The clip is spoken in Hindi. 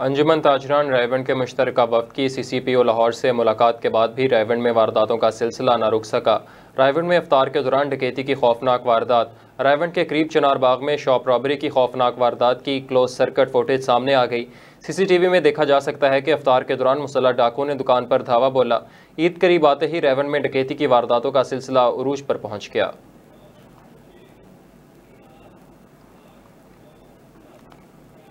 अंजुमन ताजरान रायवन के मुश्तर वफद की सी सी पी ओ लाहौर से मुलाकात के बाद भी रायवन में वारदातों का सिलसिला न रुक सका। रायवन में अफ्तार के दौरान डकैती की खौफनाक वारदात। रायवन के करीब चनार बाग में शॉप रॉबरी की खौफनाक वारदात की क्लोज सर्किट फुटेज सामने आ गई। सी सी टी वी में देखा जा सकता है कि अफ्तार के दौरान मुसल्ला डाकू ने दुकान पर धावा बोला। ईद करीब आते ही रायवन में डकैती की वारदातों का सिलसिला उरूज पर पहुँच गया।